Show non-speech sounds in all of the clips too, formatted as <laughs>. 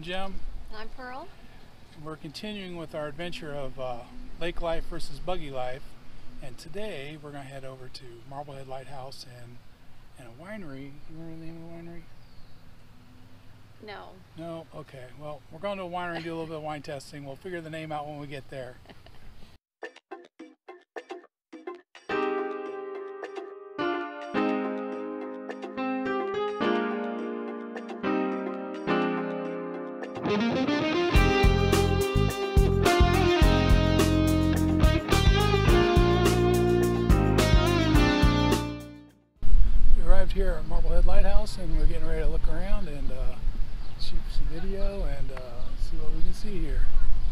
I'm Jim. I'm Pearl. We're continuing with our adventure of uh, lake life versus buggy life. And today we're going to head over to Marblehead Lighthouse and, and a winery. You remember the name of the winery? No. No? Okay. Well, we're going to a winery and do a little bit of wine testing. We'll figure the name out when we get there. <laughs> here at Marblehead Lighthouse and we're getting ready to look around and uh, shoot some video and uh, see what we can see here.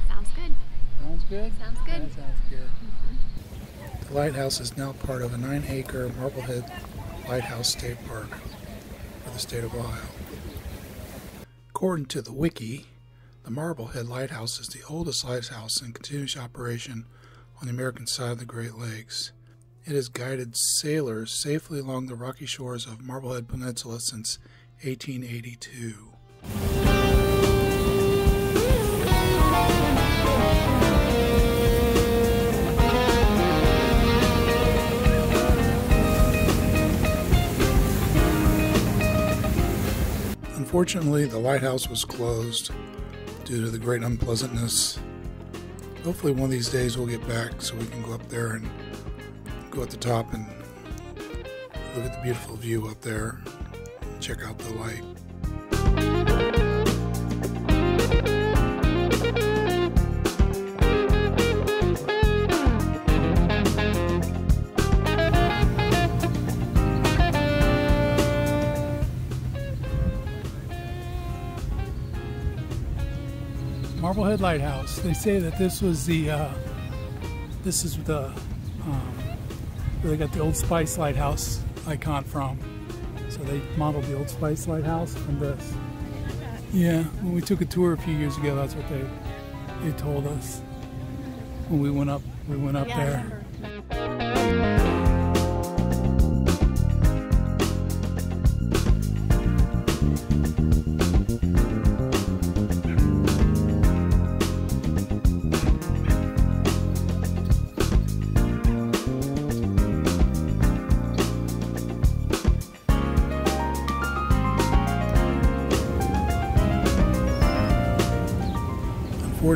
Sounds good. Sounds good? Sounds good. That sounds good. The lighthouse is now part of a nine acre Marblehead Lighthouse State Park for the state of Ohio. According to the wiki, the Marblehead Lighthouse is the oldest lighthouse in continuous operation on the American side of the Great Lakes. It has guided sailors safely along the rocky shores of Marblehead Peninsula since 1882. Unfortunately, the lighthouse was closed due to the great unpleasantness. Hopefully, one of these days we'll get back so we can go up there and go at the top and look at the beautiful view up there. Check out the light. Marblehead Lighthouse. They say that this was the, uh, this is the, um, where they got the Old Spice Lighthouse icon from. So they modeled the Old Spice Lighthouse from this. Yeah, when we took a tour a few years ago, that's what they they told us. When we went up, we went up Yeah, there.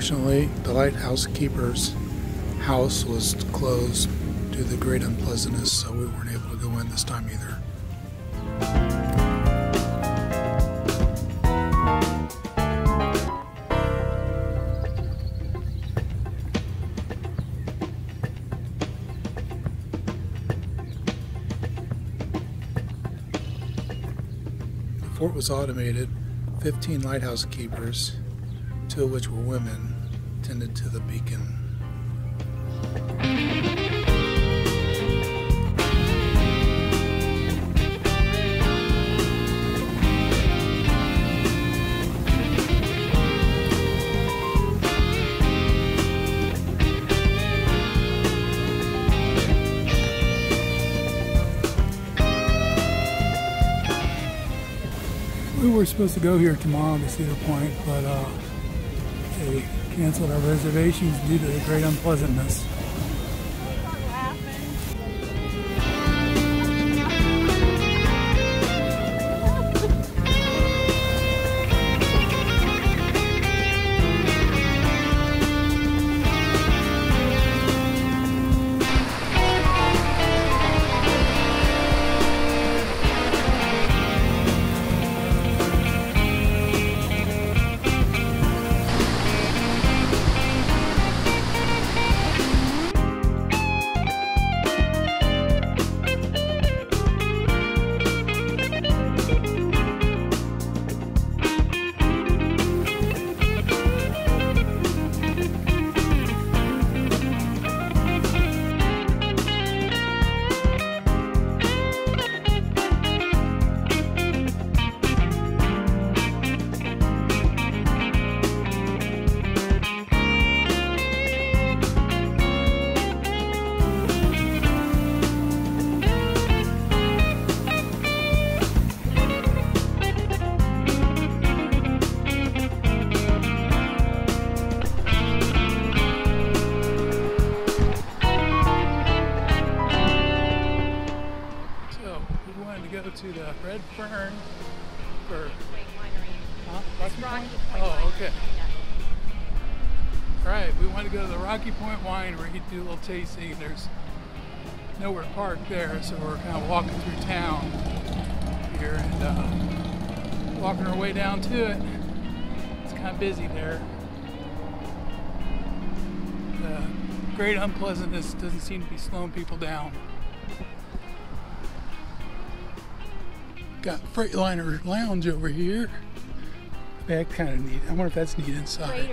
Unfortunately, the lighthouse keeper's house was closed due to the great unpleasantness, so we weren't able to go in this time either. The fort was automated. 15 lighthouse keepers, two of which were women, tended to the beacon. We were supposed to go here tomorrow to Cedar Point, but uh, they canceled our reservations due to the great unpleasantness. Red Fern for Wait, huh? Rocky Point? Oh, okay. All right, we want to go to the Rocky Point Winery, do a little tasting. There's nowhere to park there, so we're kind of walking through town here and uh, walking our way down to it. It's kind of busy there. The great unpleasantness doesn't seem to be slowing people down. Got Freightliner Lounge over here. That kind of neat. I wonder if that's neat inside.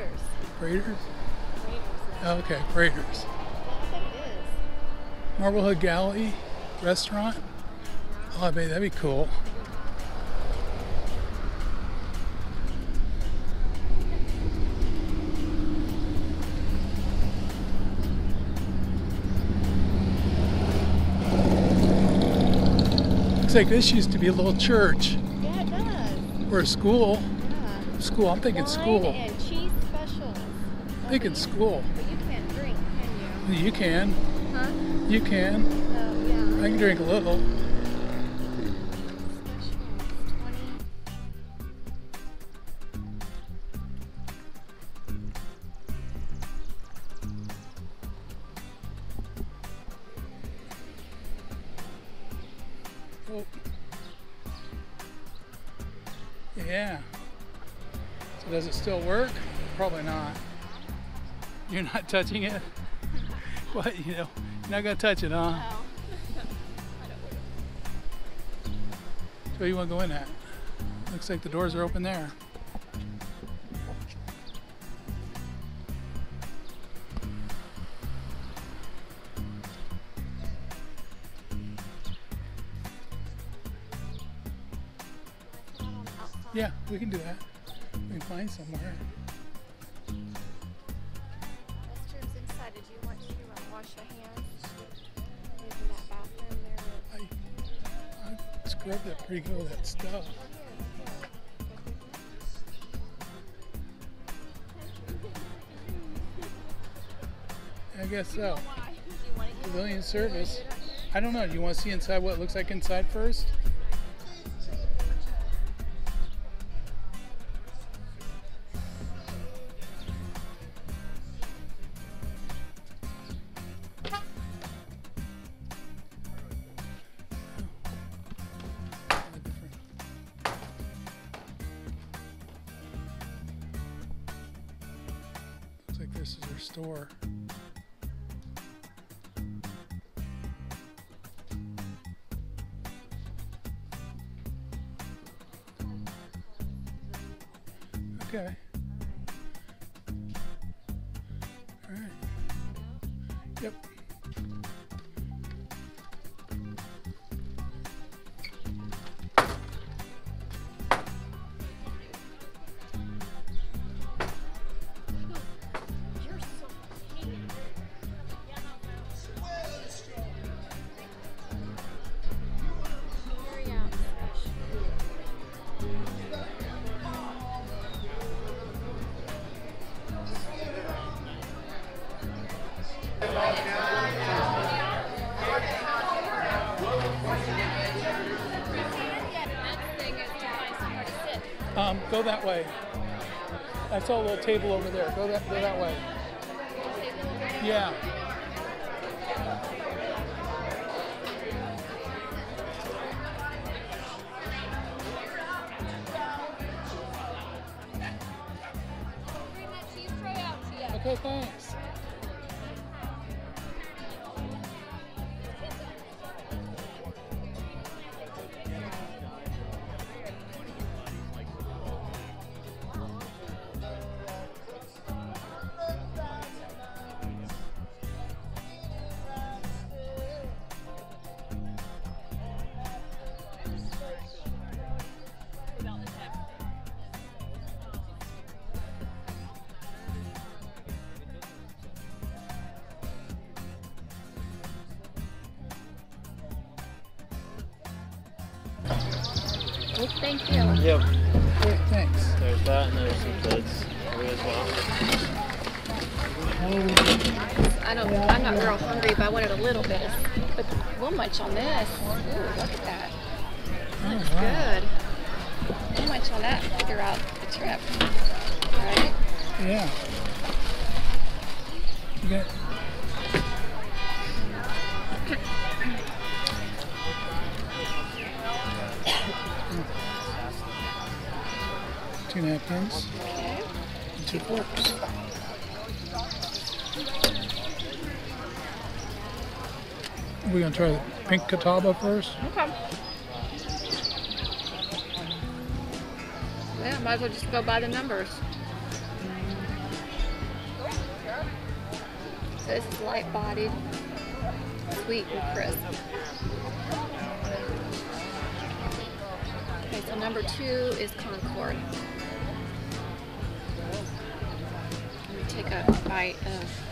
Oh, okay, Raiders. Yeah, it is. Marblehead Galley restaurant. Oh, I that'd be cool. Looks like this used to be a little church Yeah, it does. or a school. Yeah. School. I'm thinking Wine school. and cheese specials. Thinking school. But you can't drink, can You You can. Huh? You can. Oh, yeah. I can drink a little. Oh. Yeah. So does it still work? Probably not. You're not touching it? <laughs> What, you know, you're not gonna touch it, huh? Oh. <laughs> So you wanna go in at? Looks like the doors are open there. Yeah, we can do that. We can find somewhere. Restrooms inside. Did you want to uh, wash your hands? Using that bathroom there. I, I scrubbed that pretty good with that stuff. I guess so. Pavilion service. I don't know. Do you want to see inside what it looks like inside first? Okay. All right. Yep. Go that way. I saw a little table over there. Go that go that way. Yeah. Bring that cheese tray out to you. Okay, thanks. Thank you. Yep. Great, thanks. There's that, and there's some goods for you as well. I don't. I'm not real hungry, but I wanted a little bit. But we'll munch on this. Ooh, look at that. Oh, looks wow. good. How much on that figure out the trip? All right? Yeah. You got. Two napkins Okay. and two forks. We're gonna try the pink catawba first. Okay. Yeah, might as well just go by the numbers. So this is light bodied, sweet and crisp. Okay, so number two is Concord. Take a bite of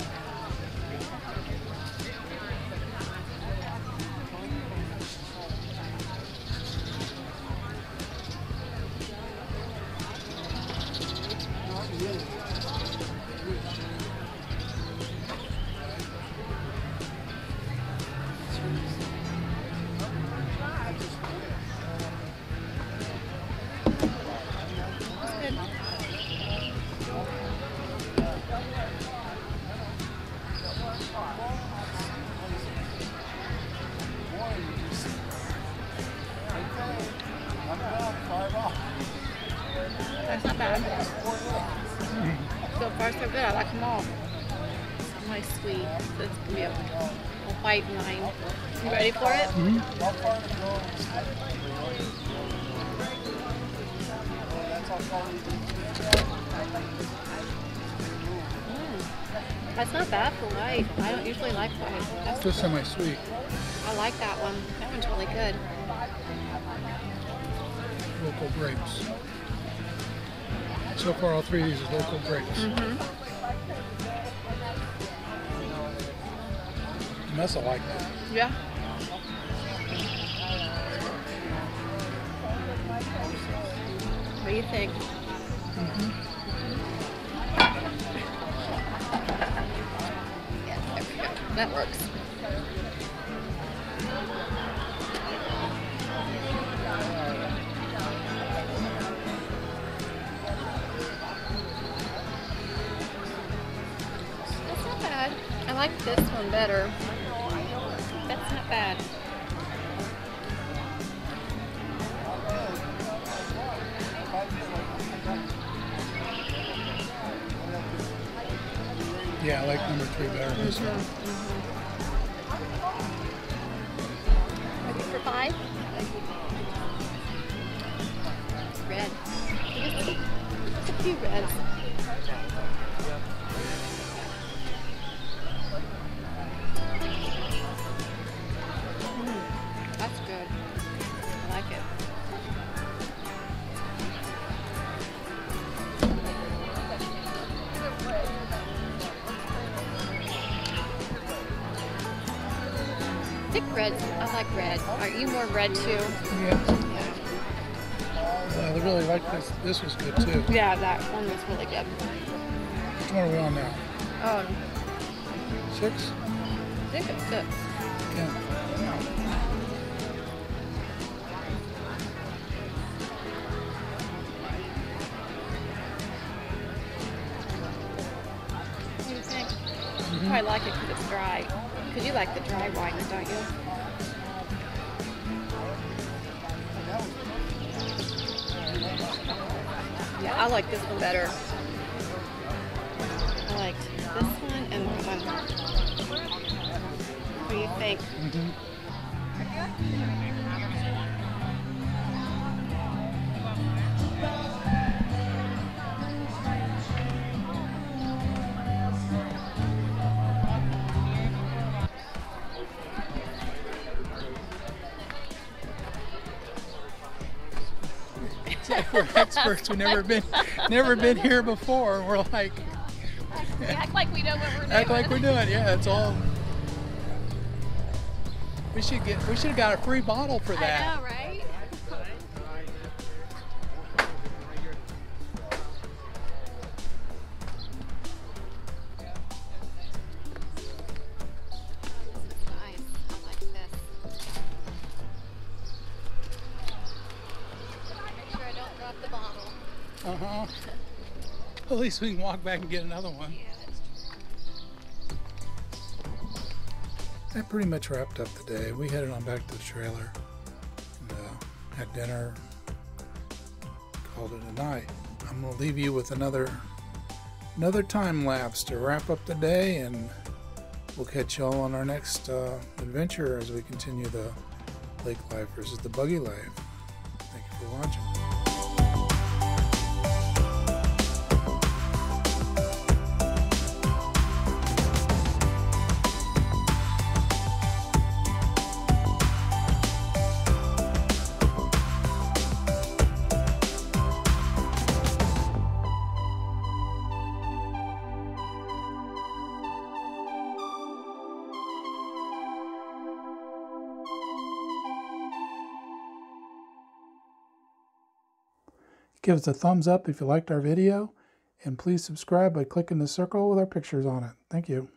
not bad. So far, so good. I like them all. Nice sweet. So it's gonna be a, a white wine. You ready for it? Mm. That's not bad for white. I don't usually like white. That's, Just semi-sweet. I like that one. That one's really good. Local grapes. So far, all three of these are local grapes. Mm-hmm. Messa liked it. Yeah. What do you think? <laughs> Yeah, there we go. That works. Like this one better. That's not bad. Yeah, I like number three better than this one. Ready for five? Red. Just, just a few reds. Red. Are you more red too? Yeah. Yeah. I really like this. This was good too. Yeah, that one was really good. What are we on now? Um, Six? I think it's six. Yeah. What do you think? You probably like it because it's dry. Because you like the dry wines, don't you? I like this one better. I liked this one and this one. What do you think? hmm We're <laughs> experts. We've never been, never been here before. We're like, <laughs> Act like we know what we're doing. act like we're doing. Yeah, it's all. We should get. We should have got a free bottle for that. I know, right? At least we can walk back and get another one. Yeah, that's true. That pretty much wrapped up the day. We headed on back to the trailer and uh, had dinner. Called it a night. I'm gonna leave you with another another time lapse to wrap up the day, and we'll catch y'all on our next uh, adventure as we continue the lake life versus the buggy life. Thank you for watching. Give us a thumbs up if you liked our video, and please subscribe by clicking the circle with our pictures on it. Thank you.